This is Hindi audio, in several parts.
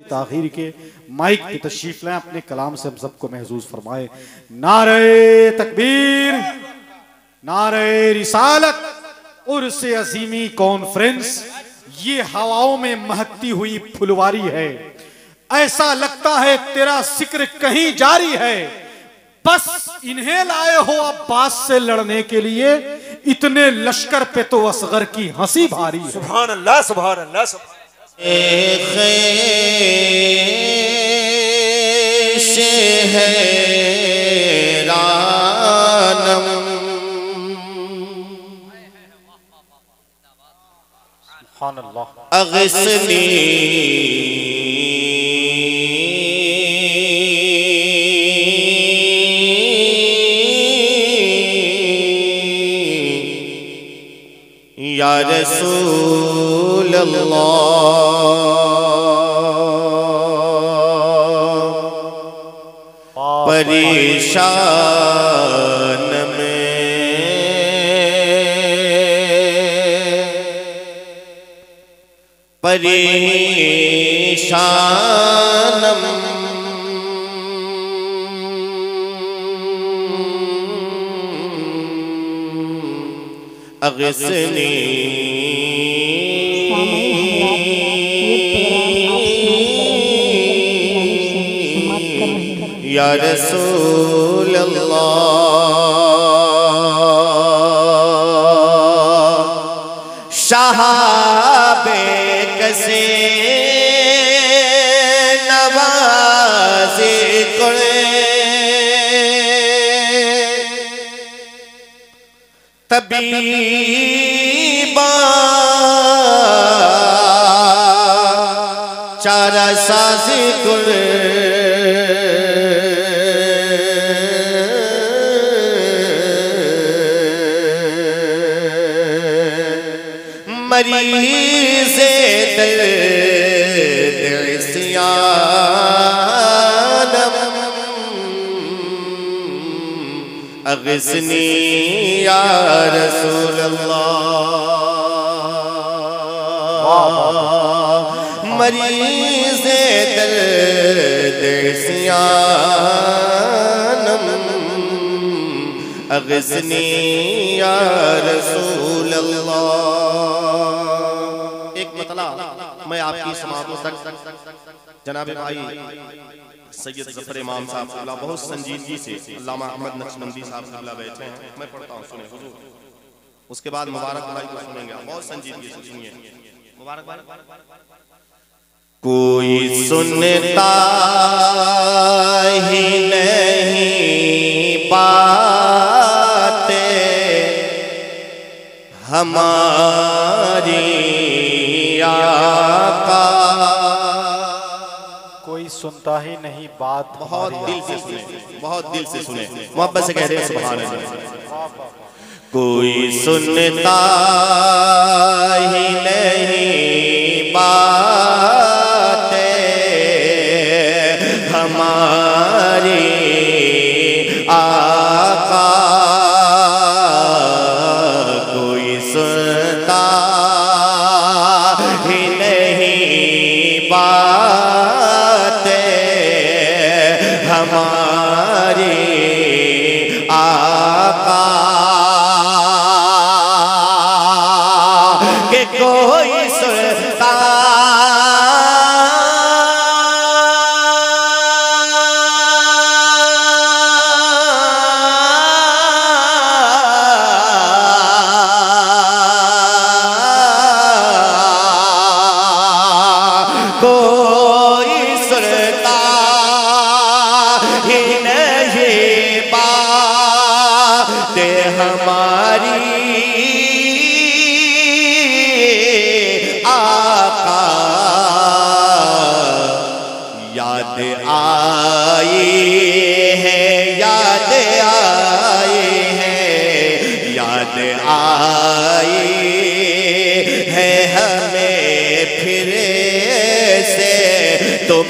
ताखिर के माइक पे तशरीफ़ लाएँ, अपने कलाम से हम सबको महसूस फरमाए। नारे तकबीर, नारे रिसालत, उर्स अजीमी कॉन्फ्रेंस, ये हवाओं में महकती हुई फुलवारी है। ऐसा लगता है तेरा ज़िक्र कहीं जारी है। बस इन्हें लाए हो अब्बास से लड़ने के लिए, इतने लश्कर पे तो असगर की हँसी भारी है। सुभान अल्लाह सुभान अल्लाह, सुभान ख्वेश है रानम अगसनी या रसूल अल्लाह परेशान में परेशानम अगसनी या रसूल अल्लाह। शहाबे कसे नवाजे कुड़े तबीबा चारा साजी कुल मरीज़ दिल अगसनी या रसूल मरीज़ दर्द सियानम अगसनी या रसूल अल्लाह आपकी समातों तक। जनाब भाई, सैयद ज़फ़र इमाम साहब बहुत संजीदगी से अहमद नक्शबंदी साहब बैठे हैं। मैं पढ़ता हूँ सुने उसके बाद मुबारक भाई को सुनेंगे। बहुत संजीदगी से सुनिए। मुबारक कोई सुनता ही नहीं पाते हमारी कोई सुनता ही नहीं बात बहुत दिल से सुने बहुत दिल से सुने। मोहब्बत से कह रहे हैं सुभान कोई सुनता ही नहीं बातें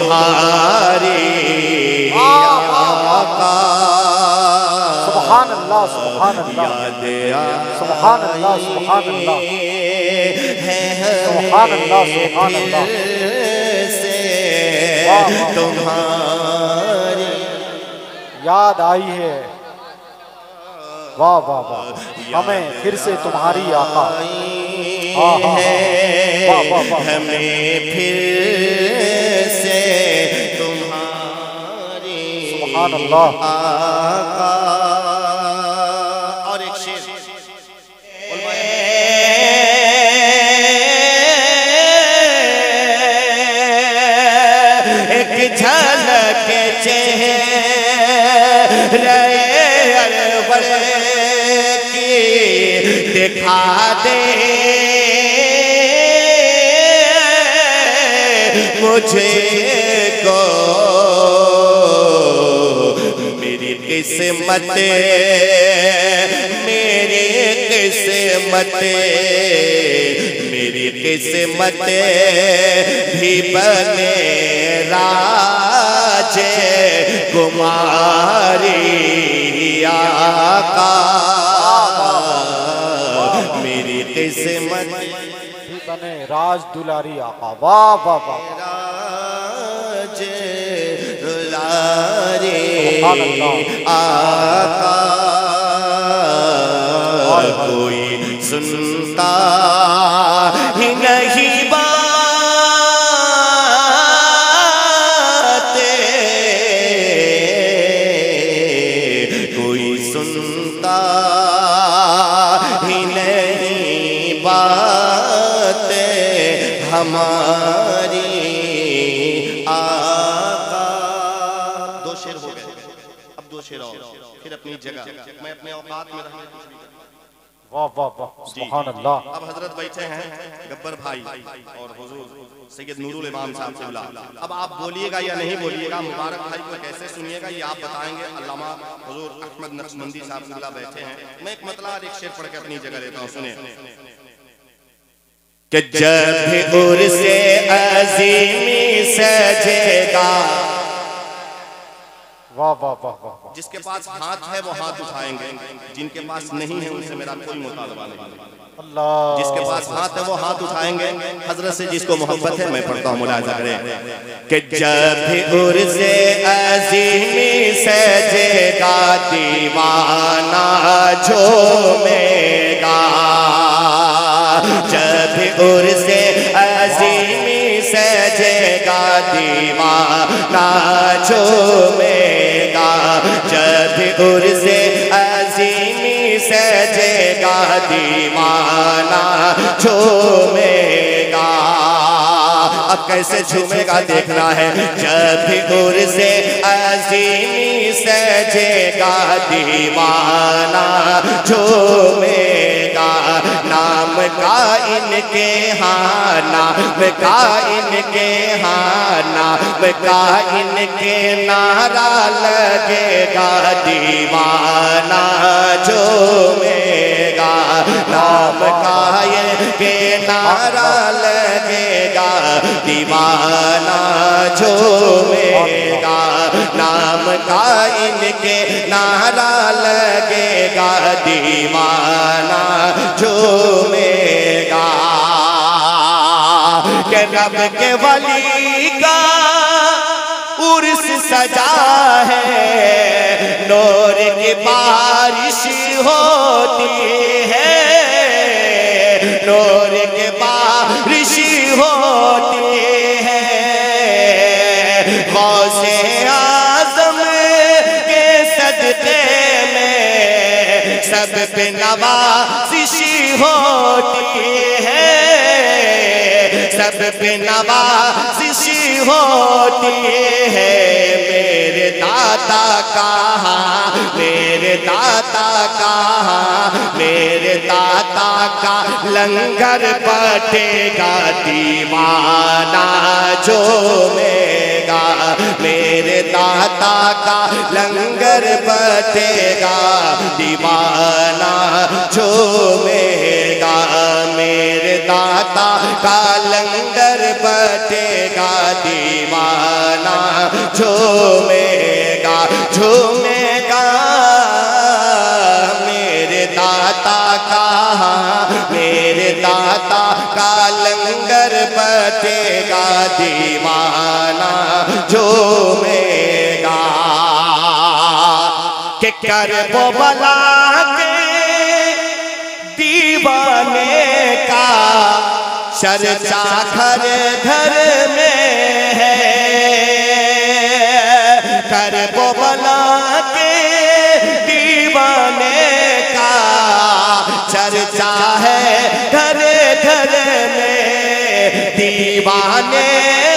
तुम्हारी आका। सुभान अल्लाह सुभान अल्लाह याद सुभान अल्लाह सुभान अल्लाह है सुभान अल्लाह सुभान अल्लाह से तुम्हारी याद आई है। वाह वाह वाह। हमें फिर से तुम्हारी आका। हाँ, हाँ, हाँ। हमें फिर सुभान अल्लाह आका और एक शेर। एक झलक चेहरे की दिखा दे। मुझे को किस्मत, मेरी किस्मत मेरी किस्मत भी बने राज कुमारी आका। मेरी किस्मत बने राज दुलारी आका। वाह वाह वाह। आका कोई सुनता ही नहीं फिर अपनी जगह। मैं अपने औकात में करूँ। वाह वाह वाह सुभान अल्लाह अब हज़रत बैठे हैं गब्बर भाई और हुजूर सैयद नूरुल इमाम साहब से बुला अब आप बोलिएगा या नहीं बोलिएगा मुबारक भाई को कैसे सुनिएगा ये आप बताएँगे। अल्लामा हुजूर अहमद नक्शबंदी साहब से बुला बैठे हैं। मैं एक मतला और एक शेर पढ़ के अपनी जगह लेता हूँ सुने कि जब भी उर से अजीमी सजेगा वाह वाह वाह वाह जिसके पास हाथ है वो हाथ उठाएँगे। जिनके पास नहीं है उनसे मेरा कोई मुतालबा नहीं। अल्लाह। जिसके पास हाथ है वो हाथ उठाएँगे। हज़रत से जिसको मोहब्बत है मैं पढ़ता हूँ मुलाजा करें। कि जब भी उर से अजीमी सजेगा दीवाना झूमेगा। जब भी उर से अजीमी सजेगा दीवाना झूमेगा। जब जद से अजीमी सजेगा दीवाना। अब कैसे झूमेगा देखना है। जब भी उर से अजीमी सजेगा दीवाना झूमेगा। नाम का इनके हाना का इनके हाना का इनके नारा लगेगा दीवाना झूमेगा। नाम का इनके नारा लगेगा। दीवाना झूमेगा नाम का इनके नारा लगेगा। दीवाना झूमेगा के रब के वली का उर्स सजा है। नूर की बारिश होती है। नूर की बारिश होती है। आज़म के सदके में सब पे नवाजिश होती है। सब पे नवाजिश होती है। मेरे दाता कहा? मेरे दाता कहा? मेरे दाता का लंगर बटेगा दीवाना जो मेगा। मेरे दाता का लंगर बटेगा दीवाना जो मेगा। मेरे दाता का लंगर बटेगा दीवाना झूमेगा झूमेगा मेरे दाता का, मेरे दाता का लंगर बतेगा दीवाना, झूमेगा। कर वो बला के दीवाने का सर घर धर में दीवाने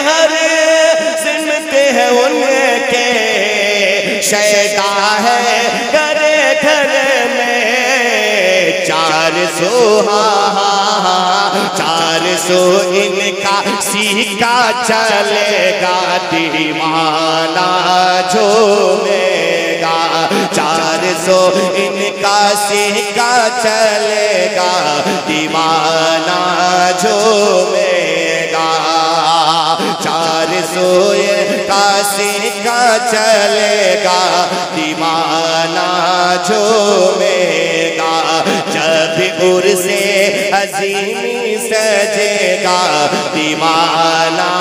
हर सुनते हैं उनके। शैदा है घर घर में। चार सो चार सो इनका सिक्का चलेगा दीवाना झूमेगा चार सो इनका सिक्का चलेगा दीवाना झूमेगा चार काशी का चलेगा दीवाना झूमेगा। जब उर से अजीमी सजेगा दीवाना